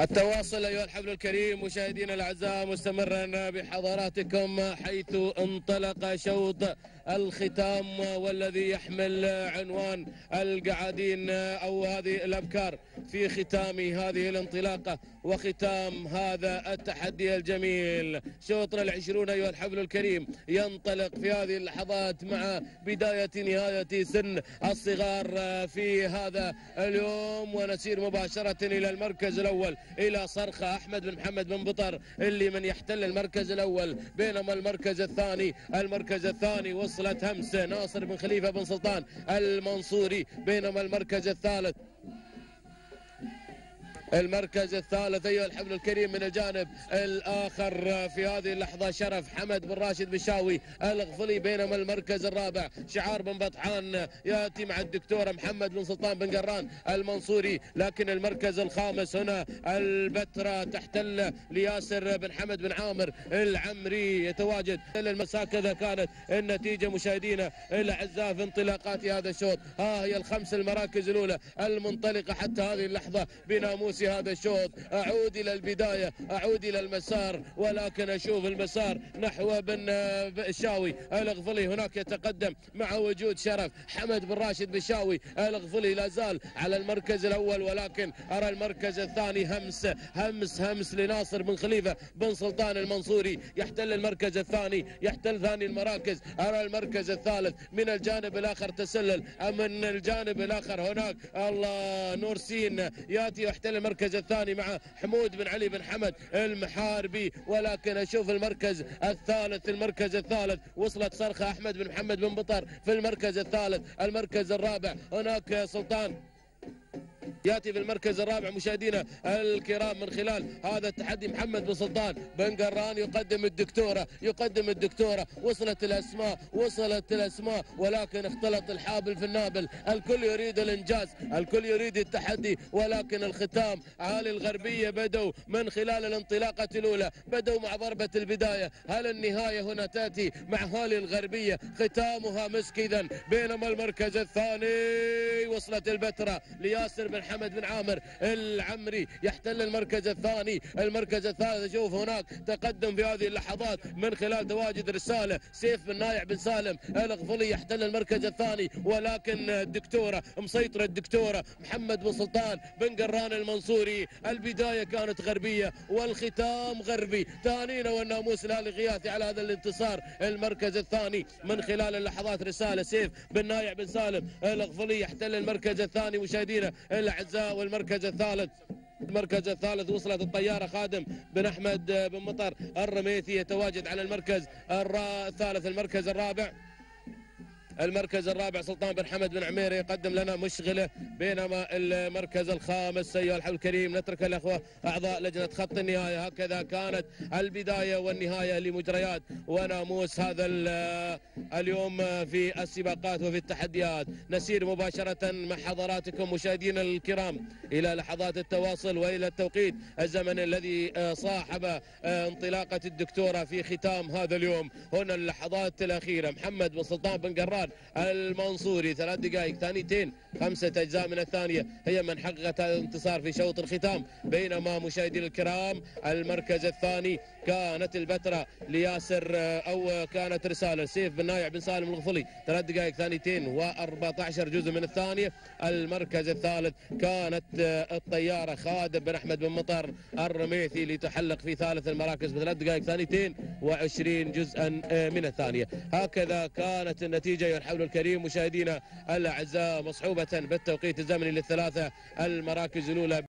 التواصل أيها الحفل الكريم مشاهدينا الأعزاء مستمرا بحضراتكم حيث انطلق شوط الختام والذي يحمل عنوان القعادين أو هذه الأبكار في ختام هذه الانطلاقة وختام هذا التحدي الجميل. شوطنا العشرون أيها الحفل الكريم ينطلق في هذه اللحظات مع بداية نهاية سن الصغار في هذا اليوم ونسير مباشرة إلى المركز الأول إلى صرخة أحمد بن محمد بن بطر اللي من يحتل المركز الأول بينما المركز الثاني المركز الثاني وصلت همس ناصر بن خليفة بن سلطان المنصوري بينما المركز الثالث المركز الثالث أيها الحفل الكريم من الجانب الآخر في هذه اللحظة شرف حمد بن راشد بشاوي الغفلي بينما المركز الرابع شعار بن بطحان يأتي مع الدكتور محمد بن سلطان بن قران المنصوري. لكن المركز الخامس هنا البتراء تحتل لياسر بن حمد بن عامر العمري يتواجد. المساء كذا كانت النتيجة مشاهدينا الأعزاء في انطلاقات هذا الشوط. ها هي الخمس المراكز الأولى المنطلقة حتى هذه اللحظة بناموس في هذا الشوط. أعود إلى البداية أعود إلى المسار ولكن أشوف المسار نحو بن الشاوي الغفلي هناك يتقدم مع وجود شرف. حمد بن راشد بشاوي الغفلي لا زال على المركز الأول ولكن أرى المركز الثاني همس همس همس لناصر بن خليفة بن سلطان المنصوري. يحتل المركز الثاني يحتل ثاني المراكز. أرى المركز الثالث من الجانب الآخر تسلل. من الجانب الآخر هناك؟ الله نور سين. يأتي يحتل المركز المركز الثاني مع حمود بن علي بن حمد المحاربي. ولكن أشوف المركز الثالث المركز الثالث. وصلت صرخة أحمد بن محمد بن بطر في المركز الثالث المركز الرابع. هناك سلطان. ياتي في المركز الرابع مشاهدينا الكرام من خلال هذا التحدي محمد بن سلطان بن قران. يقدم الدكتورة يقدم الدكتورة. وصلت الأسماء وصلت الأسماء ولكن اختلط الحابل في النابل. الكل يريد الإنجاز الكل يريد التحدي ولكن الختام عالي الغربية بدوا من خلال الانطلاقة الأولى. بدوا مع ضربة البداية. هل النهاية هنا تأتي مع هالي الغربية؟ ختامها مسك اذا بينما المركز الثاني. وصلت البتراء لياسر بن حمد بن عامر العمري يحتل المركز الثاني. المركز الثالث أشوف هناك تقدم في هذه اللحظات من خلال تواجد رسالة سيف بن نايع بن سالم الغفلي يحتل المركز الثاني. ولكن الدكتورة مسيطره الدكتورة محمد بن سلطان بن قران المنصوري البداية كانت غربية والختام غربي. تهانينا والناموس الهلالي غياثي على هذا الانتصار. المركز الثاني من خلال اللحظات رسالة سيف بن نايع بن سالم الغفلي يحتل المركز الثاني. مشاهدينا الأعزاء والمركز الثالث. المركز الثالث وصلت الطيارة خادم بن أحمد بن مطر الرميثي يتواجد على المركز الثالث المركز الرابع. المركز الرابع سلطان بن حمد بن عمير يقدم لنا مشغلة بينما المركز الخامس ايها الحب الكريم نترك الأخوة أعضاء لجنة خط النهاية. هكذا كانت البداية والنهاية لمجريات وناموس هذا اليوم في السباقات وفي التحديات. نسير مباشرة مع حضراتكم مشاهدينا الكرام إلى لحظات التواصل وإلى التوقيت الزمن الذي صاحب انطلاقة الدكتورة في ختام هذا اليوم. هنا اللحظات الأخيرة. محمد بن سلطان بن قران المنصوري ثلاث دقائق ثانيتين خمسة أجزاء من الثانية. هي من حققت هذا الانتصار في شوط الختام بينما مشاهدينا الكرام. المركز الثاني كانت البتراء لياسر أو كانت رسالة. سيف بن نايع بن سالم الغفلي ثلاث دقائق ثانيتين و14 جزء من الثانية. المركز الثالث كانت الطيارة خادم بن أحمد بن مطر الرميثي لتحلق في ثالث المراكز بثلاث دقائق ثانيتين و20 جزءا من الثانية. هكذا كانت النتيجة أيها الحول الكريم مشاهدينا الأعزاء مصحوبة بالتوقيت الزمني للثلاثة المراكز الأولى.